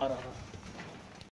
ಹರ ಹರ